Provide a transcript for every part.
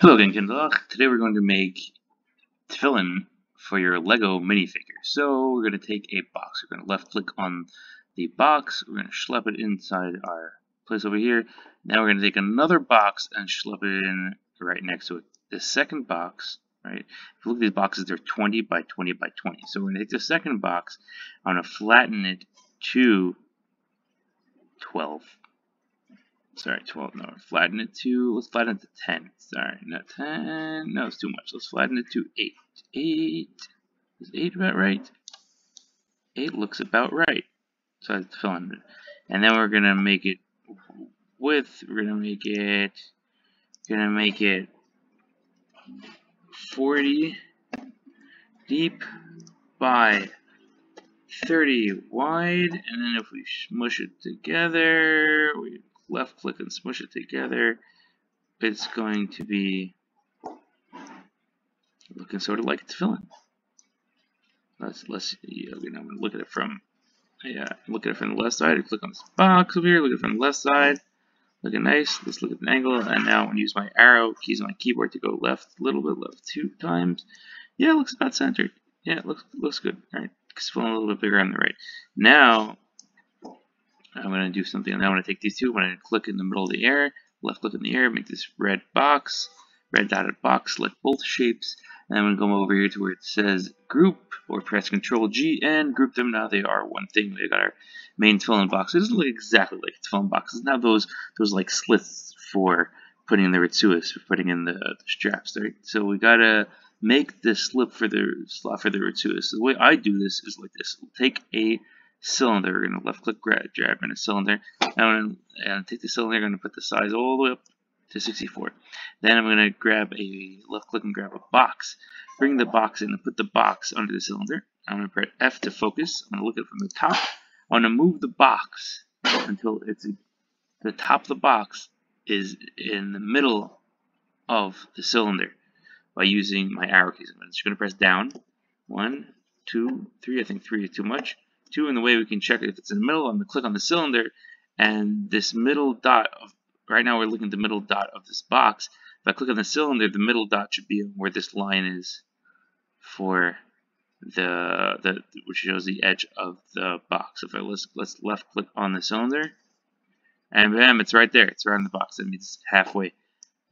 Hello again, Kindle. Today we're going to make tefillin for your Lego minifigure. So we're going to take a box. We're going to left click on the box. We're going to schlep it inside our place over here. Now we're going to take another box and schlep it in right next to it. The second box, right? If you look at these boxes, they're 20 by 20 by 20. So we're going to take the second box. I'm going to flatten it to 12 sorry, 12, no, flatten it to, let's flatten it to 10, sorry, not 10, no, it's too much, let's flatten it to 8, 8, is 8 about right? 8 looks about right, so that's fill in it, and then we're going to make it width, we're going to make it, going to make it 40 deep by 30 wide, and then if we smush it together, we left click and smush it together, it's going to be looking sort of like it's filling. Let's let's okay, now I'm gonna look at it from yeah, look at it from the left side. click on this box over here, look at it from the left side. Looking nice. Let's look at the angle, and now I'm gonna use my arrow keys on my keyboard to go left a little bit, left two times. Yeah, it looks about centered. Yeah, it looks looks good. All right, it's feeling a little bit bigger on the right. Now I'm going to do something. I'm going to take these two. I'm going to click in the middle of the air, left click in the air, make this red box, red dotted box, select both shapes. And I'm going to come over here to where it says group, or press Control G and group them. Now they are one thing. We got our main tefillin box. It doesn't look exactly like tefillin boxes. Now those those like slits for putting in the ritsuas, for putting in the, the straps. Right? So we gotta make this slip for the slot for the ritsuas. So the way I do this is like this. Take a cylinder. We're going to left click grab, grab in a cylinder. Now I'm going to take the cylinder, I'm going to put the size all the way up to 64. Then I'm going to grab a left click and grab a box. Bring the box in and put the box under the cylinder. I'm going to press F to focus. I'm going to look at it from the top. I want to move the box until it's the top of the box is in the middle of the cylinder by using my arrow keys. I'm just going to press down. One, two, three. I think three is too much. Two, and the way we can check if it's in the middle, I'm going to click on the cylinder, and this middle dot, of, right now we're looking at the middle dot of this box. If I click on the cylinder, the middle dot should be where this line is for the, the which shows the edge of the box. If I let's, let's left click on the cylinder, and bam, it's right there. It's around the box. That means halfway.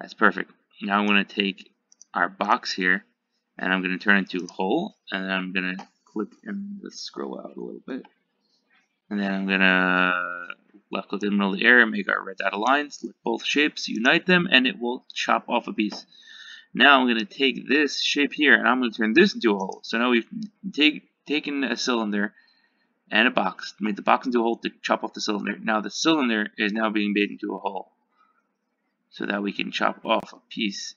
That's perfect. Now I'm going to take our box here, and I'm going to turn it into a hole, and I'm going to click and let's scroll out a little bit. And then I'm gonna left click in the middle of the area, make our red dotted line, select both shapes, unite them, and it will chop off a piece. Now I'm gonna take this shape here and I'm gonna turn this into a hole. So now we've take, taken a cylinder and a box, made the box into a hole to chop off the cylinder. Now the cylinder is now being made into a hole. So that we can chop off a piece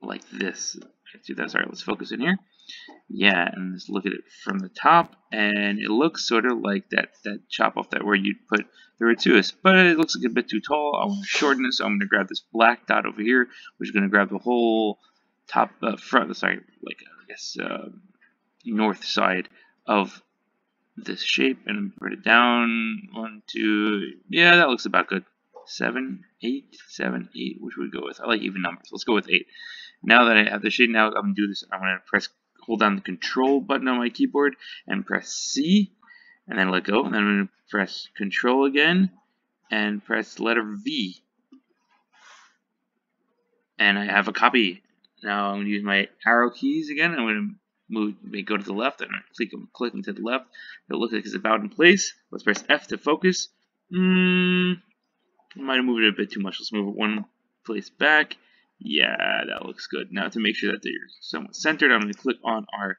like this. Let's do that. Sorry, let's focus in here. Yeah, and let's look at it from the top, and it looks sort of like that, that chop off that where you'd put the ritsuas, but it looks like a bit too tall. I want to shorten it, so I'm going to grab this black dot over here, which is going to grab the whole top, uh, front, sorry, like, I guess, uh, north side of this shape, and put it down, one, two, yeah, that looks about good. Seven, eight, seven, eight, which would we go with? I like even numbers. Let's go with eight. Now that I have the shape, now I'm going to do this. I'm going to press hold down the control button on my keyboard and press C and then let go. And then I'm going to press control again and press letter V. And I have a copy. Now I'm going to use my arrow keys again. I'm going to move, go to the left and click, click to the left. It looks like it's about in place. Let's press F to focus. Mm, I might have moved it a bit too much. Let's move it one place back. Yeah, that looks good. Now to make sure that they're somewhat centered, I'm going to click on our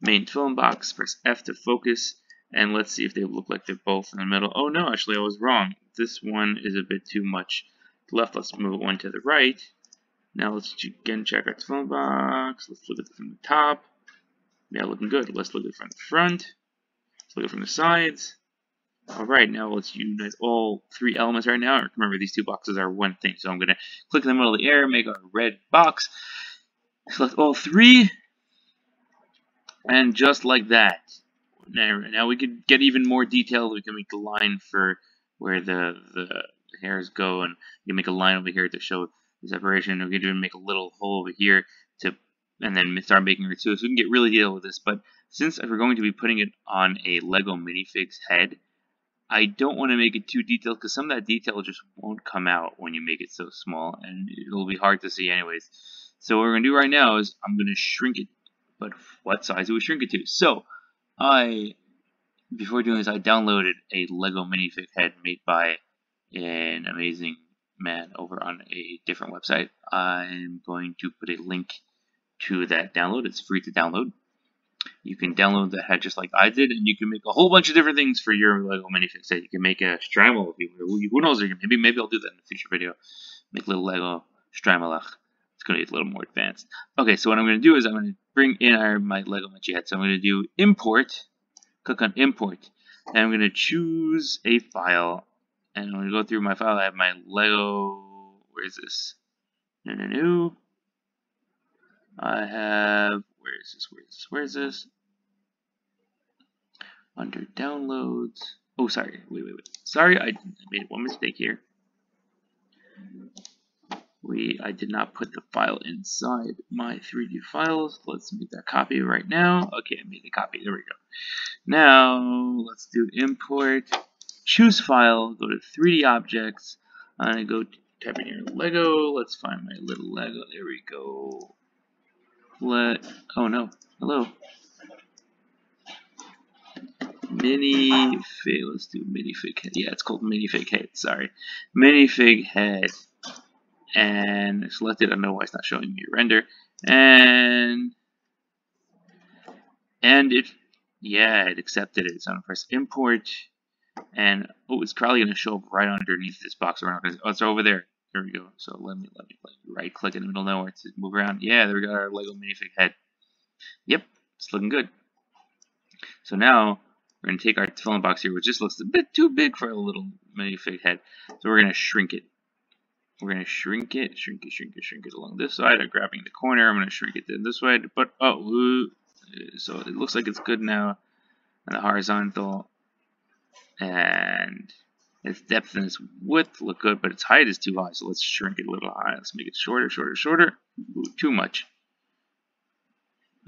main film box, press F to focus, and let's see if they look like they're both in the middle. Oh no, actually I was wrong. This one is a bit too much left. Let's move one to the right. Now let's again check our film box. Let's look at it from the top. Yeah, looking good. Let's look at it from the front. Let's look at it from the sides. Alright, now let's unite all three elements right now. Remember, these two boxes are one thing. So I'm going to click in the middle of the air, make a red box, select all three, and just like that. Now, now we could get even more detailed. We can make a line for where the, the hairs go, and you can make a line over here to show the separation. We could even make a little hole over here to, and then start making it too. So we can get really detailed with this. But since we're going to be putting it on a Lego minifig's head, I don't want to make it too detailed because some of that detail just won't come out when you make it so small and it'll be hard to see anyways. So what we're going to do right now is I'm going to shrink it. But what size do we shrink it to? So I, before doing this, I downloaded a Lego minifig head made by an amazing man over on a different website. I'm going to put a link to that download. It's free to download. You can download the head just like I did, and you can make a whole bunch of different things for your Lego minifig set. You can make a shtreimel if you who knows? Maybe maybe I'll do that in a future video. Make little Lego shtreimelach. It's going to be a little more advanced. Okay, so what I'm going to do is I'm going to bring in our my Lego Minchi head. So I'm going to do import. Click on import, and I'm going to choose a file. And I'm going to go through my file. I have my Lego. Where is this? No, no, no. I have where is this? Where is this? Where is this? Under downloads. Oh, sorry. Wait, wait, wait. Sorry, I made one mistake here. We I did not put the file inside my 3D files. Let's make that copy right now. Okay, I made the copy. There we go. Now let's do import. Choose file. Go to 3D objects. I'm gonna go type in here Lego. Let's find my little Lego. There we go let, oh no, hello. Minifig, let's do minifig head. Yeah, it's called minifig head, sorry. Minifig head. And select it, I don't know why it's not showing me render. And, and it, yeah, it accepted it. So I'm gonna press import. And, oh, it's probably gonna show up right underneath this box around. Oh, it's over there. There we go. So let me let me let me right click in the middle nowhere to move around. Yeah, there we got our Lego minifig head. Yep, it's looking good. So now we're gonna take our filling box here, which just looks a bit too big for a little minifig head. So we're gonna shrink it. We're gonna shrink it, shrink it, shrink it, shrink it along this side. I'm grabbing the corner. I'm gonna shrink it this way. But oh, so it looks like it's good now. And the horizontal and its depth and its width look good, but its height is too high, so let's shrink it a little high. Let's make it shorter, shorter, shorter. Ooh, too much.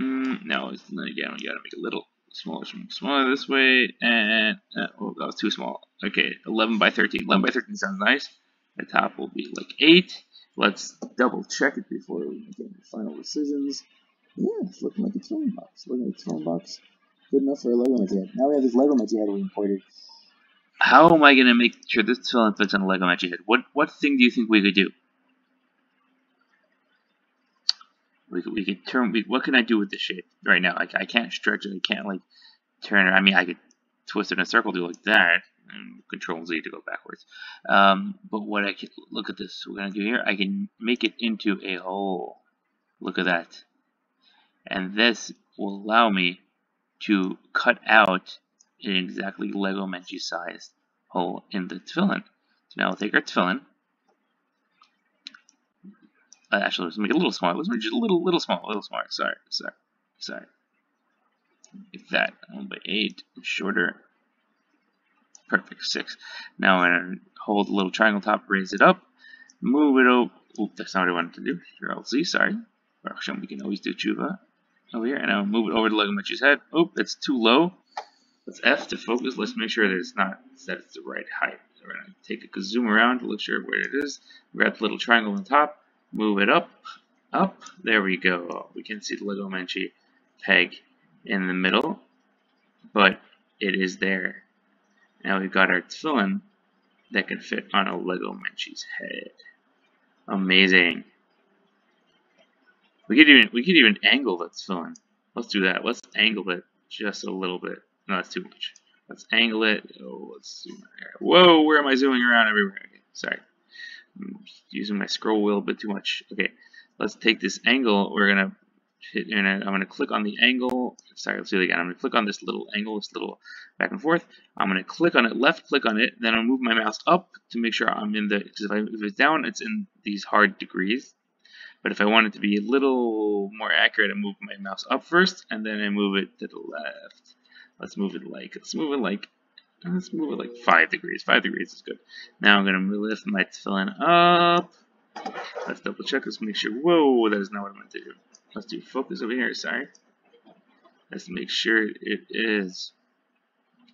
Mm, no, then again, we gotta make it a little smaller, smaller this way, and, uh, oh, that was too small. Okay, 11 by 13. 11 by 13 sounds nice. The top will be like 8. Let's double check it before we make any final decisions. Yeah, it's looking like a filling box. Looking like a filling box. Good enough for a Lego Magic Now we have this Lego Head we imported how am I going to make sure this filling fits on a Lego Magic Head? What what thing do you think we could do? We could, we could turn. We, what can I do with this shape right now? Like I can't stretch it. I can't like turn it. I mean, I could twist it in a circle, do like that, and Control Z to go backwards. Um, but what I can look at this. We're gonna do here. I can make it into a hole. Look at that. And this will allow me to cut out an exactly Lego Menchi sized hole in the tefillin. So now we'll take our tefillin. Uh, actually, let's make it a little smaller. Let's make it a little, little small, a little smaller. Sorry, sorry, sorry. Like that, 1 by 8, shorter. Perfect, 6. Now going to hold the little triangle top, raise it up, move it over. Oop, that's not what I wanted to do. Here, LZ, sorry. Actually, we can always do Chuva over here, and I'll move it over to Lego Menchi's head. Oop, that's too low. Let's F to focus. Let's make sure that it's not that it's the right height. We're gonna take a zoom around to look sure where it is. Grab the little triangle on top, move it up, up. There we go. We can see the Lego Menchi peg in the middle, but it is there. Now we've got our tefillin that can fit on a Lego Menchi's head. Amazing. We could even we could even angle that tefillin. Let's do that. Let's angle it just a little bit. No, that's too much. Let's angle it. Oh, let's zoom. Whoa, where am I zooming around everywhere? Okay, sorry. I'm using my scroll wheel a bit too much. Okay, let's take this angle. We're gonna hit, and I'm gonna click on the angle. Sorry, let's do it again. I'm gonna click on this little angle, this little back and forth. I'm gonna click on it, left click on it, then I'll move my mouse up to make sure I'm in the. Because if, I, if it's down, it's in these hard degrees. But if I want it to be a little more accurate, I move my mouse up first, and then I move it to the left. Let's move it like, let's move it like, let's move it like 5 degrees. 5 degrees is good. Now I'm going to lift my tefillin up. Let's double check. Let's make sure. Whoa, that is not what I meant to do. Let's do focus over here. Sorry. Let's make sure it is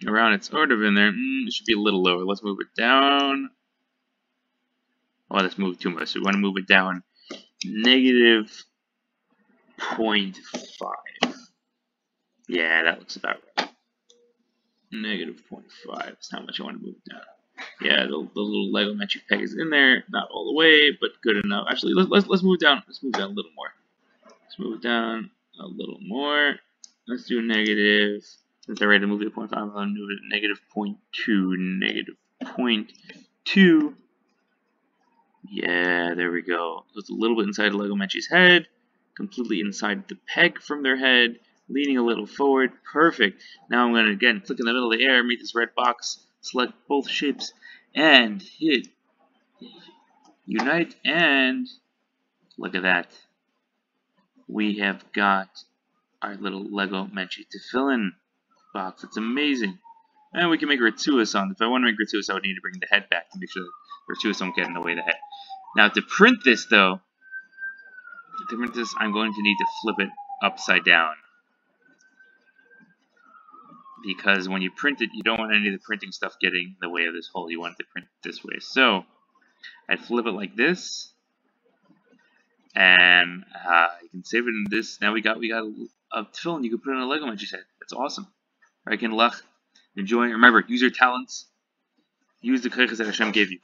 around. It's sort of in there. Mm, it should be a little lower. Let's move it down. Oh, let's move too much. We want to move it down negative 0.5. Yeah, that looks about right. Negative 0.5 That's how much I want to move down. Yeah, the, the little Lego metric peg is in there. Not all the way, but good enough. Actually, let's, let's, let's move down. Let's move down a little more. Let's move down a little more. Let's do negative. Since I already moved it to 0.5, I'm going to move it negative 0.2. Negative 0.2. Yeah, there we go. So it's a little bit inside Lego Menchie's head. Completely inside the peg from their head. Leaning a little forward. Perfect. Now I'm going to, again, click in the middle of the air, meet this red box, select both shapes, and hit unite, and look at that. We have got our little Lego Menchie to fill in box. It's amazing. And we can make ritsuas on. If I want to make ritsuas, I would need to bring the head back to make sure that ritsuas don't get in the way of the head. Now to print this though, to print this, I'm going to need to flip it upside down. Because when you print it, you don't want any of the printing stuff getting in the way of this hole. You want it to print this way. So, I'd flip it like this. And uh, you can save it in this. Now we got we got a, a fill and you can put it in a Lego Magic set. That's awesome. Right, can luck. Enjoy. Remember, use your talents. Use the kaiches that Hashem gave you.